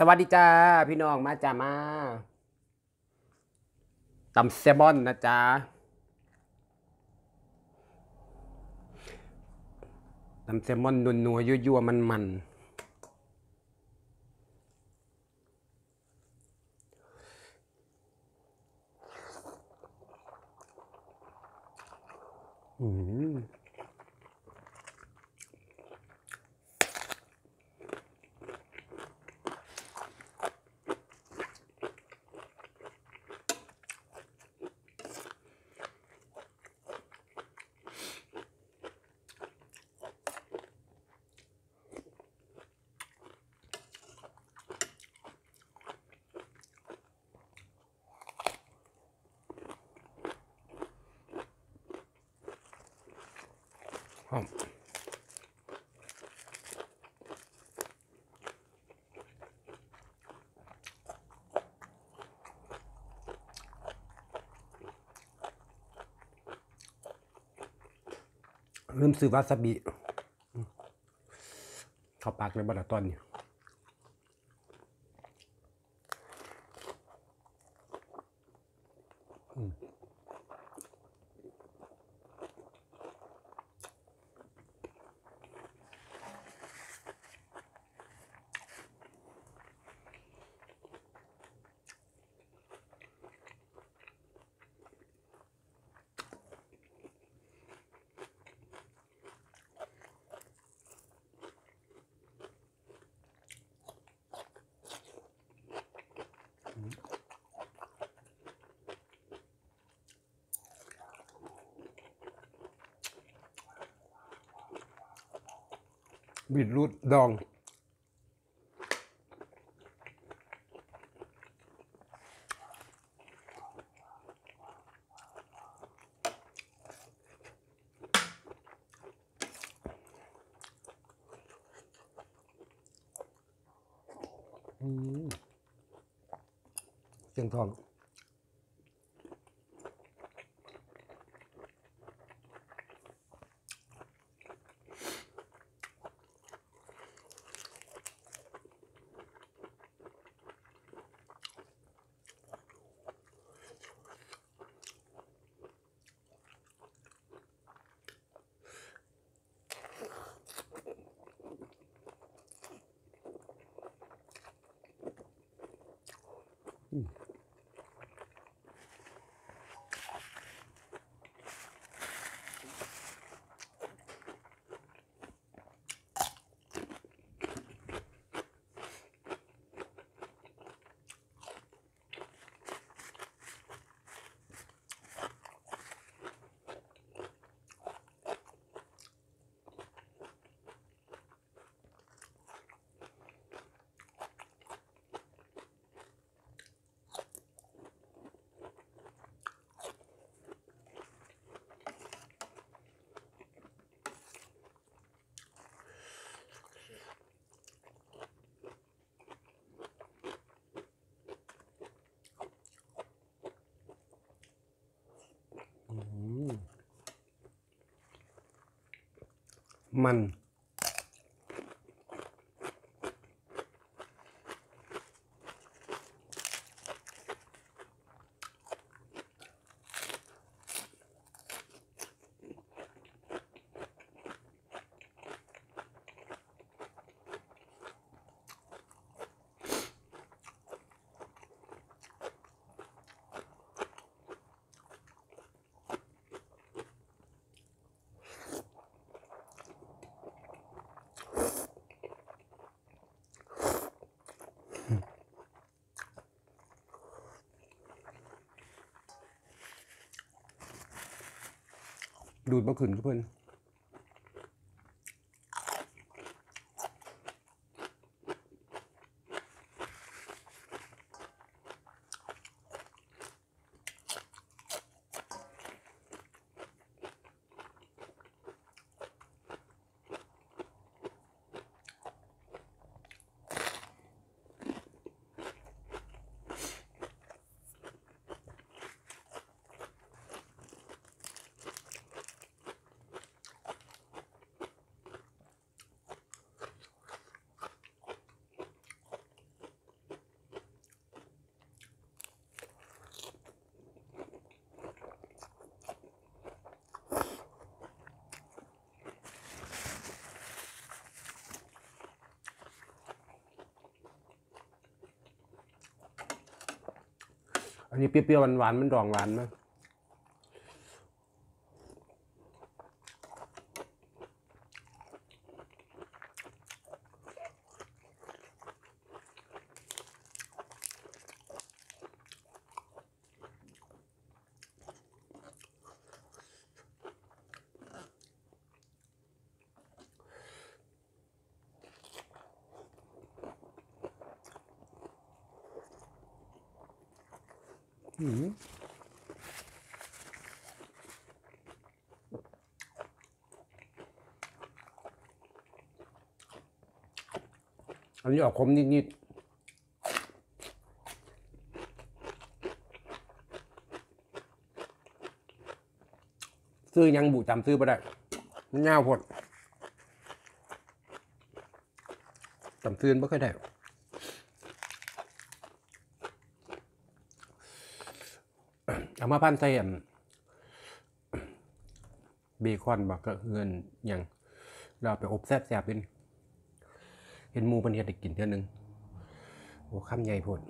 สวัสดีจ้าพี่น้องมาจ้ามาตำแซลมอนนะจ๊ะตำแซลมอนนัวนัวยั่วมันมันอืม ลืมซื้อวาซาบิ เข้าปากเลยบัดละตอนนี้ บีทรูทดอง Ooh. มัน ดูดมาขึ้นเพื่อน อันนี้เปรี้ยวๆหวานๆมันดองหวานมั้ยอืม อันนี้ออกขมนิดๆซื้อยังบุจำซื้อไปได้มันยาวพดจำซื้อไม่ค่อยได้ เอามาพันใส่อันเบคอนบักก็เงินอย่างเราไปอบแซ่บๆดินเห็นมูมันเห็ดได้กินเท่านึงโอ้ข้ามใหญ่โพด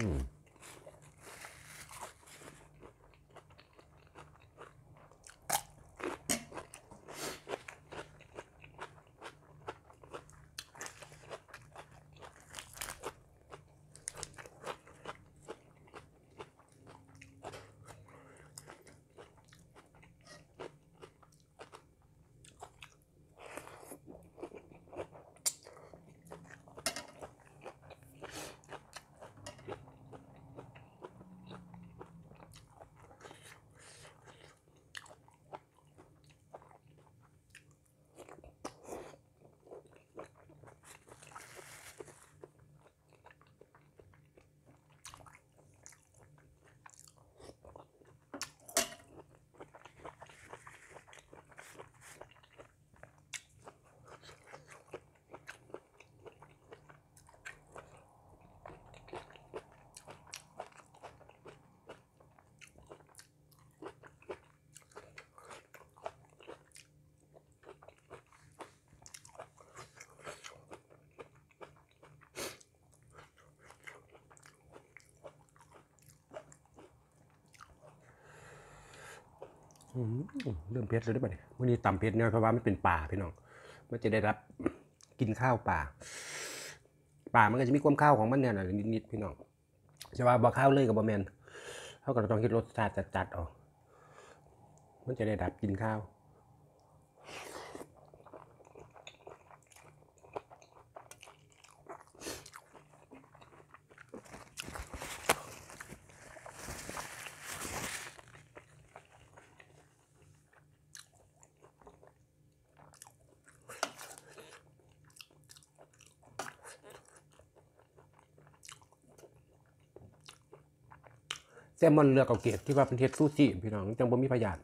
อื เริ่มเผ็ดเลยได้ป่ะเนี่ยวันนี้ตำเผ็ดเนี่ยเพราะว่ามันเป็นป่าพี่น้อง มันจะได้รับกินข้าวป่า ป่ามันก็จะมีความข้าวของมันเนี่ยนะนิดๆพี่น้องจะว่าบ่ข้าวเลยกับบะแมนเขาก็ต้องคิดรสชาติจัดๆออก มันจะได้รับกินข้าว แซลมอนเลือกเอาเกรดที่ว่าเป็นเทสซูชิพี่น้องจังบ่มีพยาน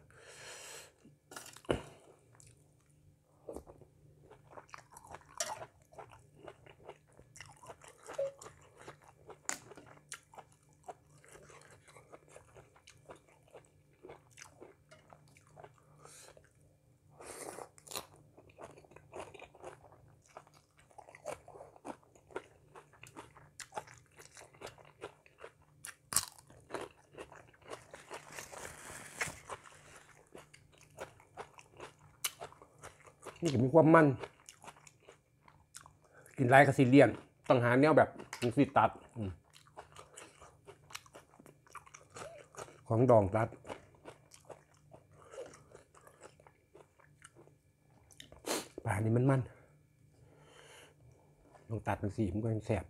นี่ก็มีความมัน กินไรกับซีเลียนต้องหาแนวแบบสีตัดอของดองตัดปลานี่มันมันลองตัดเป็นสีมันก็ยังแสบ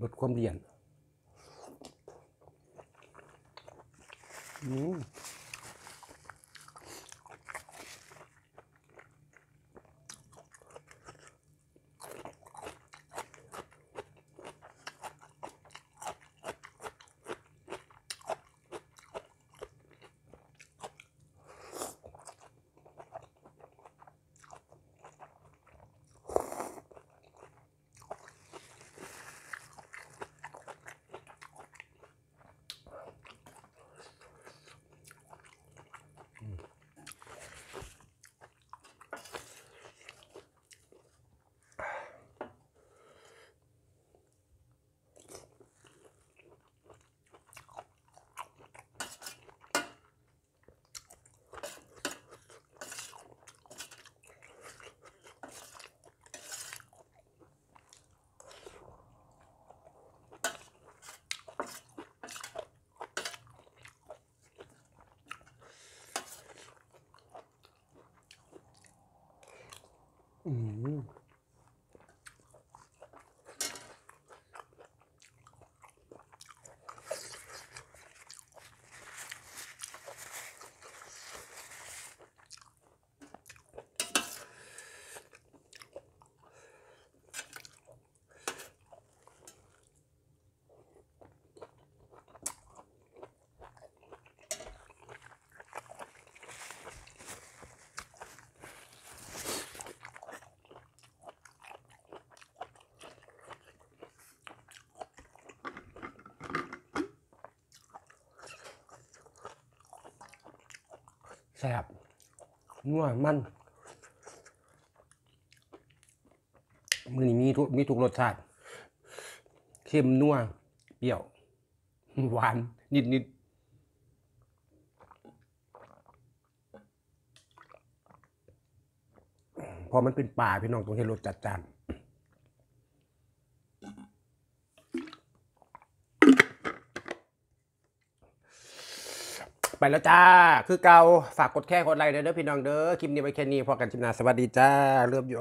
ลดความเลี่ยน อืม อื แสบนัวมันมือนี้มีทุกมีทุกรสชาติเค็มนัวเปรี้ยว หวาน นิดนิดพอมันเป็นป่าพี่น้องต้องเห็นรสจัดจาน แล้วจ้า คือเกาฝากกดแค่กดไลค์เด้อพี่น้องเด้อคลิปนี้ไปแค่นี้พอกันชิมนาสวัสดีจ้าเริ่มอยู่